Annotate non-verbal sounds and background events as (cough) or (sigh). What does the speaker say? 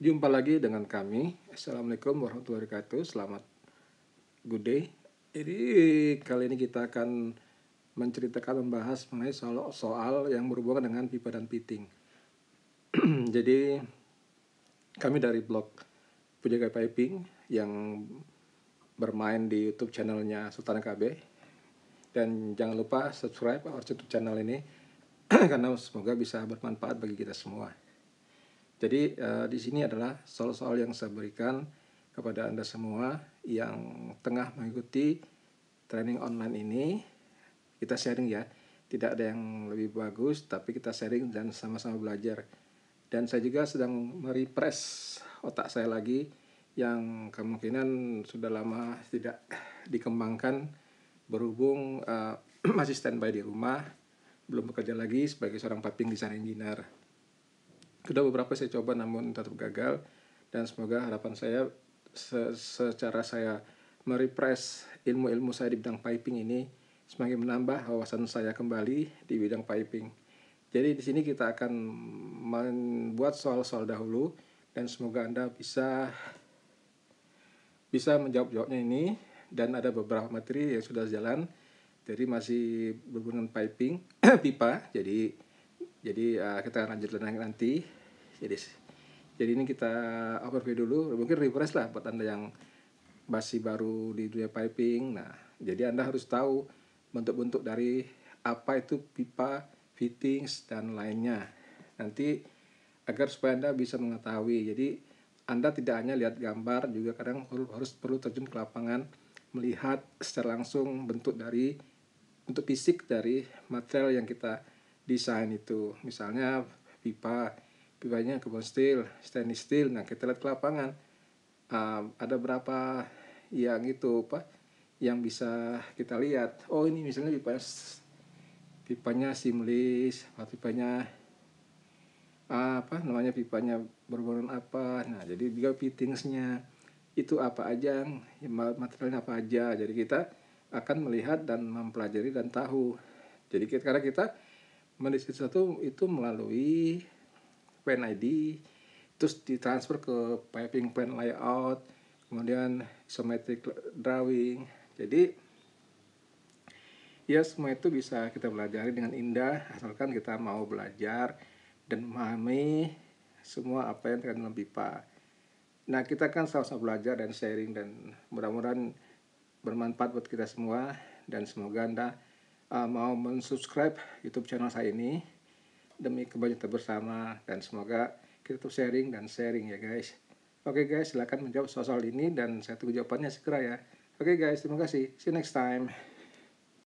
Jumpa lagi dengan kami. Assalamualaikum warahmatullahi wabarakatuh. Selamat good day. Jadi kali ini kita akan menceritakan membahas mengenai soal, soal yang berhubungan dengan pipa dan piting. (clears throat) Jadi kami dari blog Pujaga Piping yang bermain di YouTube channelnya Sultan KB dan jangan lupa subscribe our YouTube channel ini (clears throat) karena semoga bisa bermanfaat bagi kita semua. Jadi uh, di sini adalah soal-soal yang saya berikan kepada Anda semua yang tengah mengikuti training online ini. Kita sharing ya, tidak ada yang lebih bagus, tapi kita sharing dan sama-sama belajar. Dan saya juga sedang merepress otak saya lagi yang kemungkinan sudah lama tidak dikembangkan berhubung uh, (clears throat) masih standby di rumah, belum bekerja lagi sebagai seorang piping design engineer sudah beberapa saya coba namun tetap gagal. Dan semoga harapan saya se secara saya merepress ilmu-ilmu saya di bidang piping ini semakin menambah wawasan saya kembali di bidang piping. Jadi di sini kita akan membuat soal-soal dahulu dan semoga Anda bisa bisa menjawab-jawabnya ini. Dan ada beberapa materi yang sudah jalan jadi masih berhubungan piping (clears throat) pipa. Jadi jadi uh, kita lanjut nanti jadi jadi ini kita overview dulu mungkin refresh lah buat anda yang masih baru di dunia piping. Nah jadi anda harus tahu bentuk-bentuk dari apa itu pipa fittings dan lainnya. Nanti agar supaya anda bisa mengetahui. Jadi anda tidak hanya lihat gambar juga kadang harus perlu terjun ke lapangan melihat secara langsung bentuk dari bentuk fisik dari material yang kita desain itu. Misalnya pipa pipanya carbon steel stainless steel. Nah kita lihat ke lapangan. Uh, ada berapa yang itu apa yang bisa kita lihat? Oh ini misalnya pipa pipanya seamless atau pipanya apa namanya pipanya berwarna apa. Nah jadi juga fittingsnya. Itu apa aja materialnya apa aja. Jadi kita akan melihat dan mempelajari dan tahu. Jadi kita, karena kita mendesain sesuatu itu melalui pen ID terus ditransfer ke piping plan layout kemudian isometric drawing. Jadi ya semua itu bisa kita pelajari dengan indah asalkan kita mau belajar dan memahami semua apa yang terkait dalam pipa. Nah kita kan sama-sama belajar dan sharing dan mudah-mudahan bermanfaat buat kita semua dan semoga anda uh, mau mensubscribe YouTube channel saya ini demi kebaikan bersama dan semoga kita tuh sharing dan sharing ya guys. Oke okay guys, silahkan menjawab soal ini dan saya tunggu jawabannya segera ya. Oke okay guys, terima kasih. See you next time.